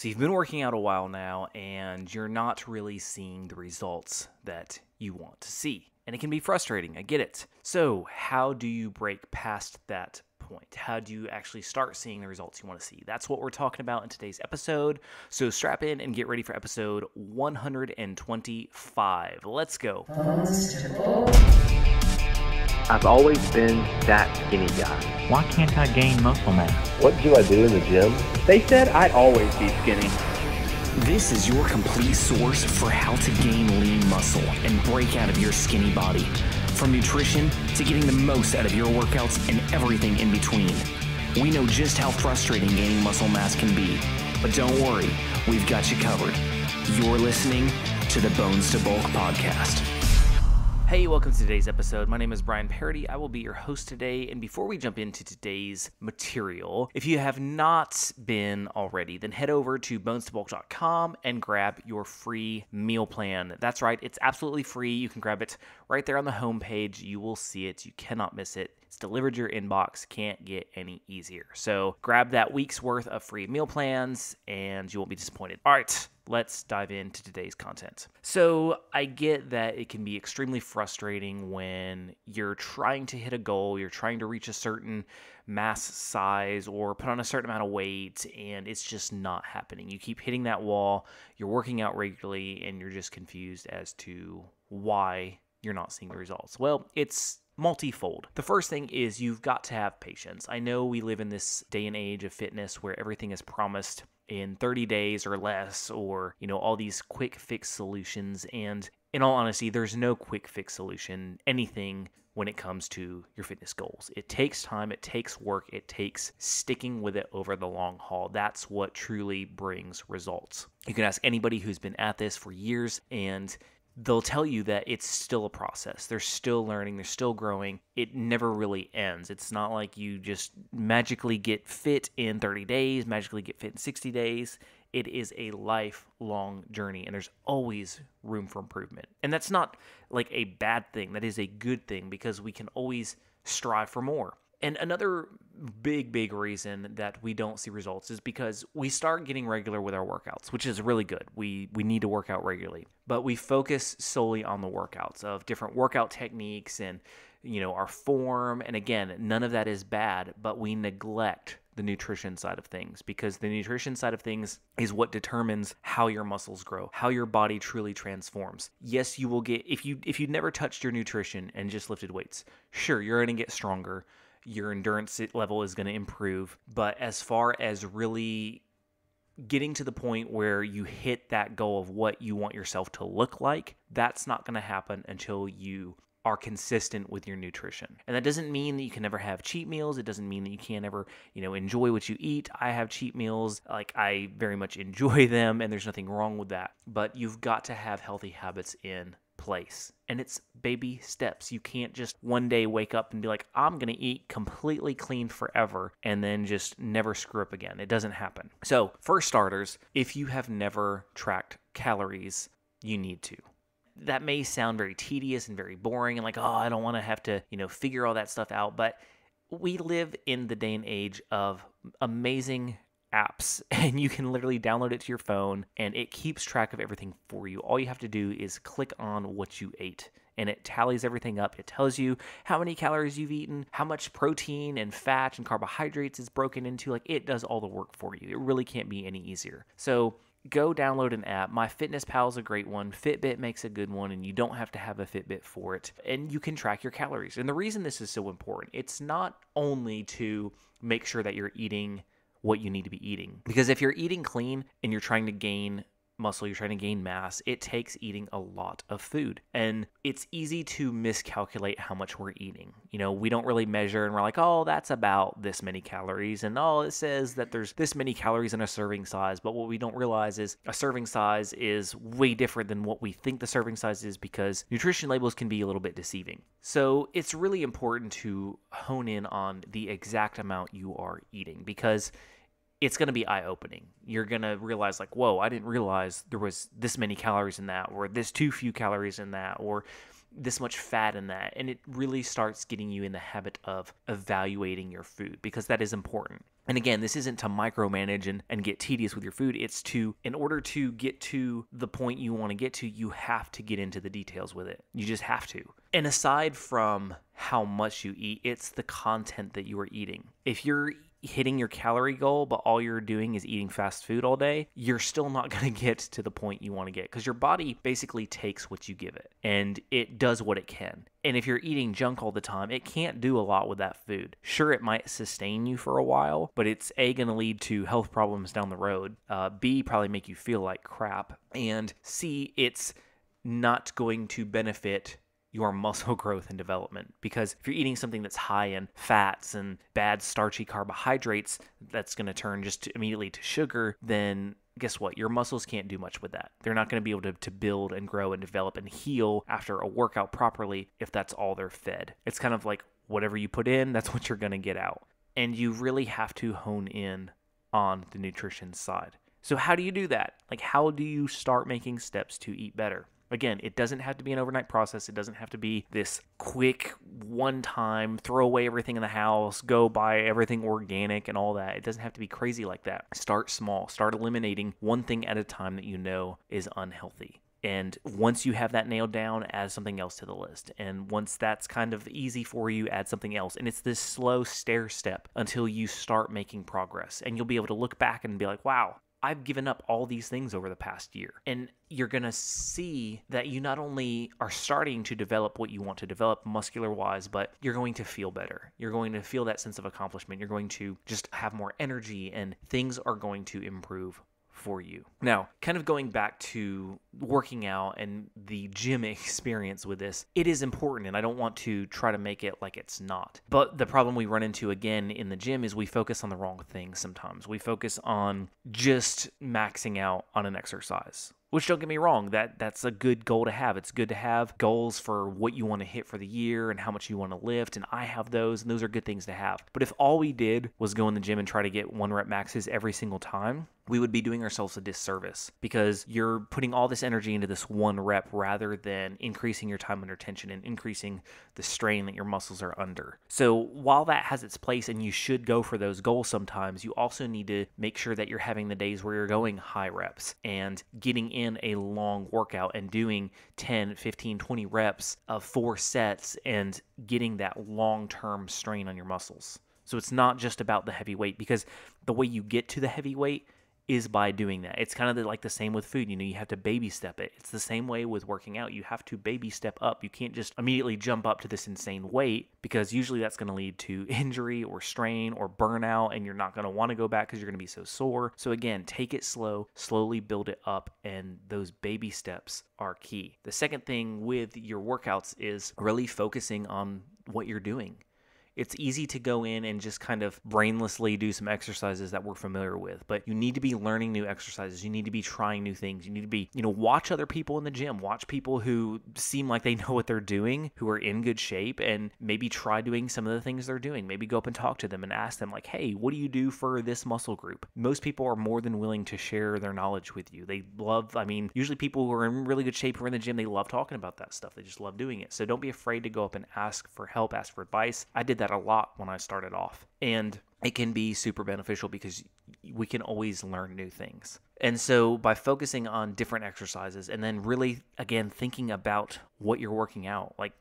So you've been working out a while now and you're not really seeing the results that you want to see. And it can be frustrating, I get it. So, how do you break past that point? How do you actually start seeing the results you want to see? That's what we're talking about in today's episode. So, strap in and get ready for episode 125. Let's go. I've always been that skinny guy. Why can't I gain muscle mass? What do I do in the gym? They said I'd always be skinny. This is your complete source for how to gain lean muscle and break out of your skinny body. From nutrition to getting the most out of your workouts and everything in between. We know just how frustrating gaining muscle mass can be, but don't worry, we've got you covered. You're listening to the Bones to Bulk podcast. Hey, welcome to today's episode. My name is Brian Parody. I will be your host today. And before we jump into today's material, if you have not been already, then head over to bonestobulk.com and grab your free meal plan. That's right, it's absolutely free. You can grab it right there on the homepage. You will see it, you cannot miss it. It's delivered your inbox. Can't get any easier. So grab that week's worth of free meal plans and you won't be disappointed. All right, let's dive into today's content. So, I get that it can be extremely frustrating when you're trying to hit a goal, you're trying to reach a certain mass size or put on a certain amount of weight, and it's just not happening. You keep hitting that wall, you're working out regularly, and you're just confused as to why you're not seeing the results. Well, it's multifold. The first thing is you've got to have patience. I know we live in this day and age of fitness where everything is promised in 30 days or less or, you know, all these quick fix solutions and in all honesty, there's no quick fix solution anything when it comes to your fitness goals. It takes time, it takes work, it takes sticking with it over the long haul. That's what truly brings results. You can ask anybody who's been at this for years and they'll tell you that it's still a process. They're still learning, they're still growing. It never really ends. It's not like you just magically get fit in 30 days, magically get fit in 60 days. It is a lifelong journey, and there's always room for improvement. And that's not like a bad thing, that is a good thing because we can always strive for more. And another big, big reason that we don't see results is because we start getting regular with our workouts, which is really good. We we need to work out regularly, but we focus solely on the workouts of different workout techniques and you know our form. And again, none of that is bad, but we neglect the nutrition side of things because the nutrition side of things is what determines how your muscles grow, how your body truly transforms. Yes, you will get if you if you never touched your nutrition and just lifted weights, sure, you're going to get stronger your endurance level is going to improve. But as far as really getting to the point where you hit that goal of what you want yourself to look like, that's not going to happen until you are consistent with your nutrition. And that doesn't mean that you can never have cheat meals. It doesn't mean that you can't ever, you know, enjoy what you eat. I have cheat meals. Like I very much enjoy them and there's nothing wrong with that. But you've got to have healthy habits in place. And it's baby steps. You can't just one day wake up and be like, I'm going to eat completely clean forever and then just never screw up again. It doesn't happen. So, for starters, if you have never tracked calories, you need to that may sound very tedious and very boring and like, oh, I don't want to have to, you know, figure all that stuff out. But we live in the day and age of amazing apps and you can literally download it to your phone and it keeps track of everything for you. All you have to do is click on what you ate and it tallies everything up. It tells you how many calories you've eaten, how much protein and fat and carbohydrates is broken into. Like it does all the work for you. It really can't be any easier. So go download an app. My Fitness Pal is a great one. Fitbit makes a good one, and you don't have to have a Fitbit for it. And you can track your calories. And the reason this is so important, it's not only to make sure that you're eating what you need to be eating. Because if you're eating clean and you're trying to gain muscle, you're trying to gain mass, it takes eating a lot of food. And it's easy to miscalculate how much we're eating. You know, we don't really measure and we're like, oh, that's about this many calories. And oh, it says that there's this many calories in a serving size. But what we don't realize is a serving size is way different than what we think the serving size is because nutrition labels can be a little bit deceiving. So it's really important to hone in on the exact amount you are eating because it's going to be eye opening. You're going to realize, like, whoa, I didn't realize there was this many calories in that, or this too few calories in that, or this much fat in that. And it really starts getting you in the habit of evaluating your food because that is important. And again, this isn't to micromanage and, and get tedious with your food. It's to, in order to get to the point you want to get to, you have to get into the details with it. You just have to. And aside from how much you eat, it's the content that you are eating. If you're hitting your calorie goal, but all you're doing is eating fast food all day, you're still not going to get to the point you want to get because your body basically takes what you give it and it does what it can. And if you're eating junk all the time, it can't do a lot with that food. Sure, it might sustain you for a while, but it's A, going to lead to health problems down the road. Uh, B, probably make you feel like crap. And C, it's not going to benefit your muscle growth and development. Because if you're eating something that's high in fats and bad starchy carbohydrates, that's going to turn just immediately to sugar, then guess what? Your muscles can't do much with that. They're not going to be able to, to build and grow and develop and heal after a workout properly if that's all they're fed. It's kind of like whatever you put in, that's what you're going to get out. And you really have to hone in on the nutrition side. So, how do you do that? Like, how do you start making steps to eat better? Again, it doesn't have to be an overnight process. It doesn't have to be this quick, one time, throw away everything in the house, go buy everything organic and all that. It doesn't have to be crazy like that. Start small. Start eliminating one thing at a time that you know is unhealthy. And once you have that nailed down, add something else to the list. And once that's kind of easy for you, add something else. And it's this slow stair step until you start making progress. And you'll be able to look back and be like, wow, I've given up all these things over the past year. And you're going to see that you not only are starting to develop what you want to develop muscular wise, but you're going to feel better. You're going to feel that sense of accomplishment. You're going to just have more energy and things are going to improve for you. Now, kind of going back to working out and the gym experience with this, it is important and I don't want to try to make it like it's not. But the problem we run into again in the gym is we focus on the wrong things sometimes. We focus on just maxing out on an exercise which don't get me wrong, that that's a good goal to have. It's good to have goals for what you want to hit for the year and how much you want to lift, and I have those, and those are good things to have. But if all we did was go in the gym and try to get one rep maxes every single time, we would be doing ourselves a disservice because you're putting all this energy into this one rep rather than increasing your time under tension and increasing the strain that your muscles are under. So, while that has its place and you should go for those goals sometimes, you also need to make sure that you're having the days where you're going high reps and getting in a long workout and doing 10, 15, 20 reps of four sets and getting that long term strain on your muscles. So, it's not just about the heavy weight because the way you get to the heavy weight is by doing that. It's kind of like the same with food. You know, you have to baby step it. It's the same way with working out. You have to baby step up. You can't just immediately jump up to this insane weight because usually that's going to lead to injury or strain or burnout, and you're not going to want to go back because you're going to be so sore. So, again, take it slow, slowly build it up, and those baby steps are key. The second thing with your workouts is really focusing on what you're doing it's easy to go in and just kind of brainlessly do some exercises that we're familiar with, but you need to be learning new exercises. You need to be trying new things. You need to be, you know, watch other people in the gym, watch people who seem like they know what they're doing, who are in good shape, and maybe try doing some of the things they're doing. Maybe go up and talk to them and ask them, like, hey, what do you do for this muscle group? Most people are more than willing to share their knowledge with you. They love, I mean, usually people who are in really good shape who are in the gym, they love talking about that stuff. They just love doing it. So don't be afraid to go up and ask for help, ask for advice. I did that a lot when I started off. And it can be super beneficial because we can always learn new things. And so by focusing on different exercises and then really again thinking about what you're working out, like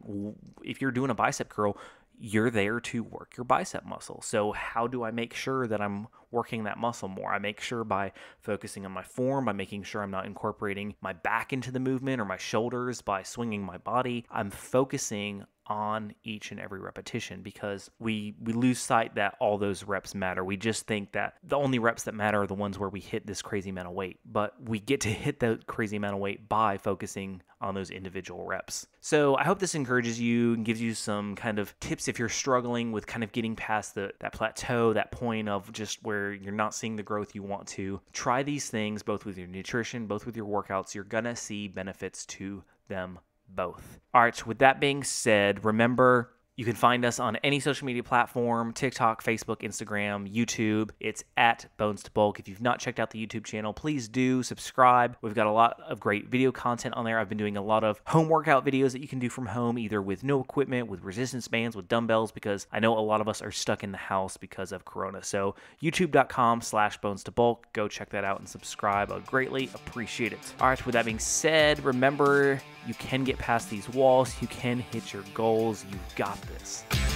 if you're doing a bicep curl, you're there to work your bicep muscle. So, how do I make sure that I'm working that muscle more? I make sure by focusing on my form, by making sure I'm not incorporating my back into the movement or my shoulders by swinging my body. I'm focusing on each and every repetition because we we lose sight that all those reps matter. We just think that the only reps that matter are the ones where we hit this crazy amount of weight, but we get to hit that crazy amount of weight by focusing on those individual reps. So I hope this encourages you and gives you some kind of tips if you're struggling with kind of getting past the that plateau, that point of just where you're not seeing the growth you want to. Try these things both with your nutrition, both with your workouts. You're gonna see benefits to them both. All right, so with that being said, remember You can find us on any social media platform TikTok, Facebook, Instagram, YouTube. It's at Bones to Bulk. If you've not checked out the YouTube channel, please do subscribe. We've got a lot of great video content on there. I've been doing a lot of home workout videos that you can do from home, either with no equipment, with resistance bands, with dumbbells, because I know a lot of us are stuck in the house because of Corona. So, youtube.com slash bones to bulk. Go check that out and subscribe. I'd greatly appreciate it. All right, with that being said, remember you can get past these walls, you can hit your goals. You've got this.